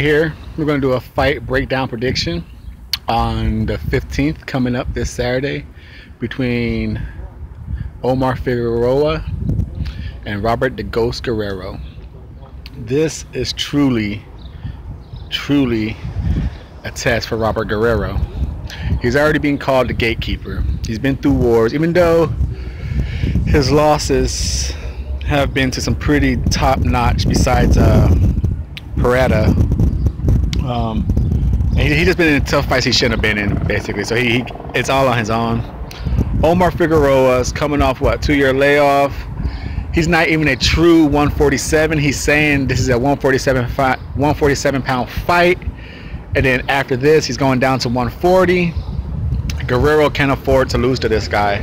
here we're going to do a fight breakdown prediction on the 15th coming up this Saturday between Omar Figueroa and Robert the Ghost Guerrero. This is truly, truly a test for Robert Guerrero. He's already been called the gatekeeper. He's been through wars, even though his losses have been to some pretty top notch besides uh, um, he, he, just been in tough fights he shouldn't have been in, basically. So he, he it's all on his own. Omar Figueroa's coming off what two year layoff. He's not even a true 147. He's saying this is a 147 fight, 147 pound fight, and then after this he's going down to 140. Guerrero can't afford to lose to this guy.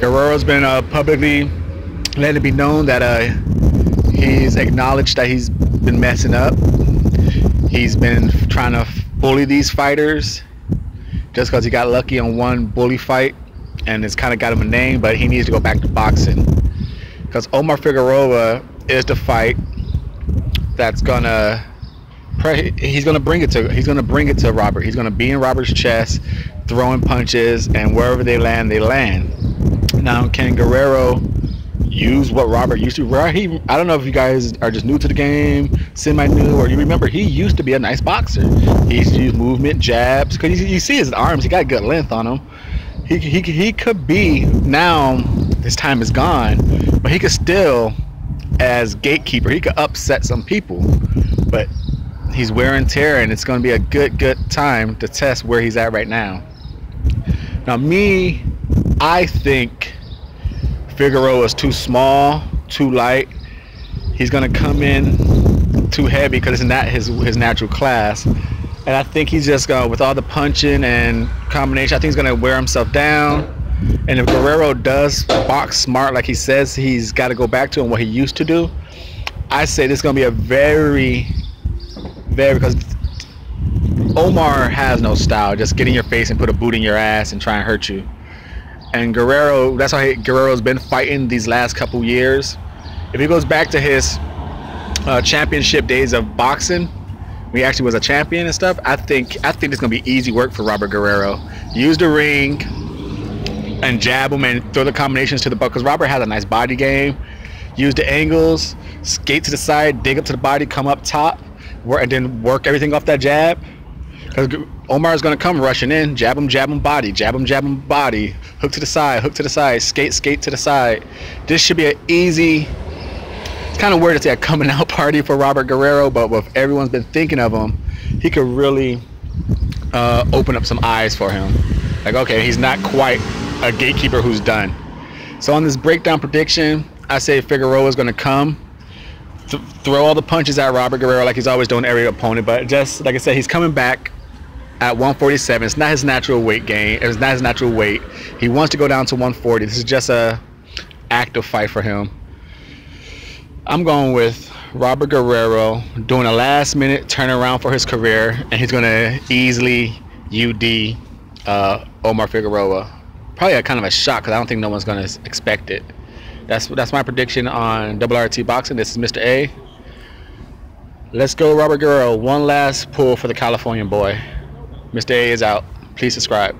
Guerrero's been uh, publicly letting it be known that uh, he's acknowledged that he's been messing up He's been trying to bully these fighters just because he got lucky on one bully fight and it's kind of got him a name, but he needs to go back to boxing. Because Omar Figueroa is the fight that's gonna he's gonna bring it to he's gonna bring it to Robert. He's gonna be in Robert's chest, throwing punches, and wherever they land, they land. Now, can Guerrero use what Robert used to. He, I don't know if you guys are just new to the game, semi-new, or you remember he used to be a nice boxer. He used to use movement, jabs, because you, you see his arms. He got good length on him. He, he, he could be now. His time is gone, but he could still, as gatekeeper, he could upset some people. But he's wear and tear, and it's going to be a good good time to test where he's at right now. Now, me, I think Figueroa is too small, too light. He's gonna come in too heavy because it's not his his natural class. And I think he's just going to, with all the punching and combination. I think he's gonna wear himself down. And if Guerrero does box smart like he says he's got to go back to and what he used to do, I say this is gonna be a very, very because Omar has no style. Just get in your face and put a boot in your ass and try and hurt you. And Guerrero, that's how he, Guerrero's been fighting these last couple years. If he goes back to his uh, championship days of boxing, he actually was a champion and stuff. I think I think it's gonna be easy work for Robert Guerrero. Use the ring and jab him and throw the combinations to the butt. Because Robert has a nice body game. Use the angles, skate to the side, dig up to the body, come up top, work, and then work everything off that jab. Because Omar is going to come rushing in, jab him, jab him, body, jab him, jab him, body, hook to the side, hook to the side, skate, skate to the side. This should be an easy, it's kind of weird to say a coming out party for Robert Guerrero, but if everyone's been thinking of him, he could really uh, open up some eyes for him. Like, okay, he's not quite a gatekeeper who's done. So on this breakdown prediction, I say Figueroa is going to come, th throw all the punches at Robert Guerrero like he's always doing every opponent, but just like I said, he's coming back at 147. It's not his natural weight gain. It's not his natural weight. He wants to go down to 140. This is just a active fight for him. I'm going with Robert Guerrero doing a last minute turnaround for his career, and he's going to easily UD uh, Omar Figueroa. Probably a kind of a shock because I don't think no one's going to expect it. That's that's my prediction on RT Boxing. This is Mr. A. Let's go, Robert Guerrero. One last pull for the Californian boy. Mr. A is out. Please subscribe.